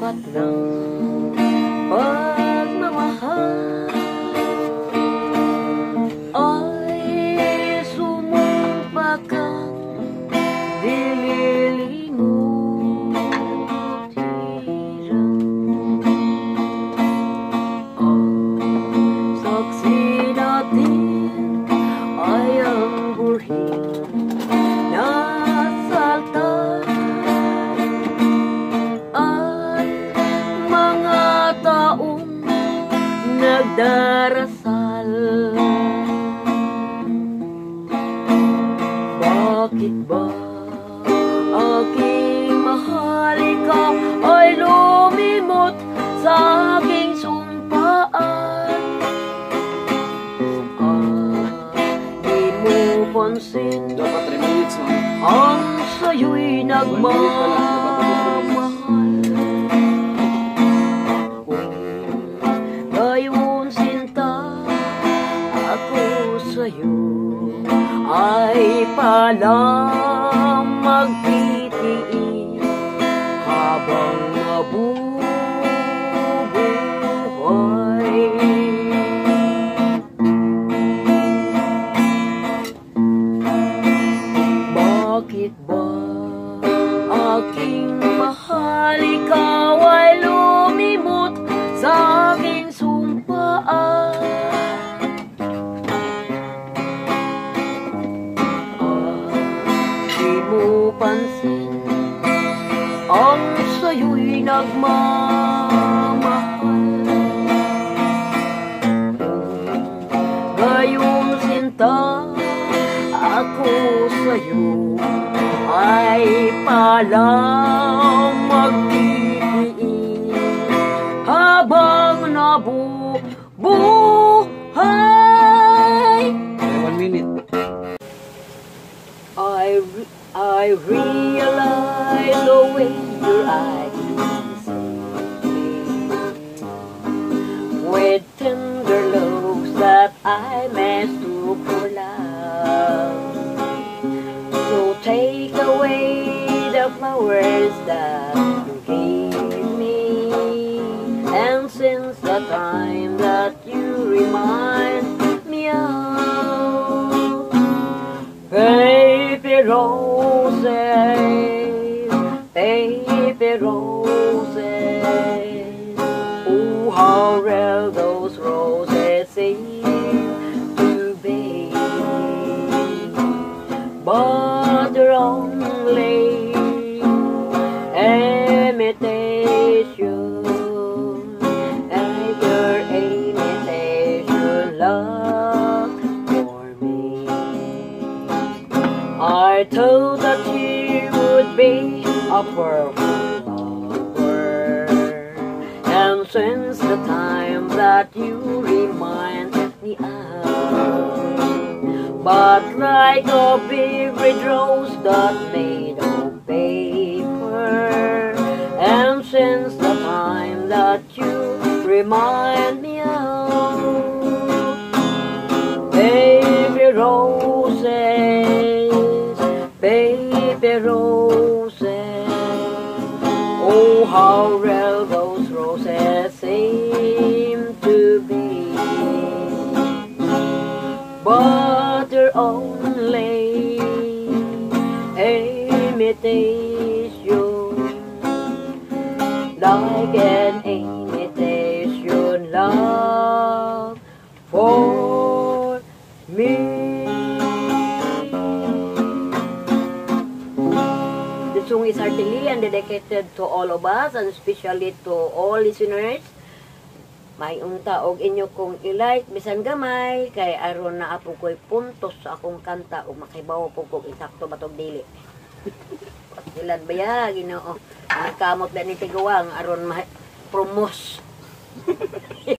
ugat ng pagmamahal Bakit ba aking mahal ikaw ay lumimot sa aking sumpaan? Ah, di mo pansin Dapat 3 minutes, ang sa'yo'y nagmamahal Ay palang magtitiis Habang nabubuhay. Bakit ba aking mahal ikaw sa'yo'y nagmamahal. Ngayong sinta ako sa'yo ay palang magtitiis habang nabubuhay. 1 minute. I, re- I realize the way your eyes Mistook for love. So take away the flowers that you gave me, and since the time that you remind me of. Baby roses, baby roses. Oh, how rare I thought that you would be a perfect lover. And since the time that you remind me of, but like a big red rose that made of paper. And since the time that you remind me of, baby roses. Oh, how rare those roses seem to be. But they're only imitation, like an imitation is heartily and dedicated to all of us and especially to all listeners. May unta og inyo kong i-like bisan gamay kay aron na apo ko'y puntos sa akong kanta o makibaw po kog insakto batog dili. Ilan ba ya Ginoo? Ang kamot na ni tiguang aron ma promos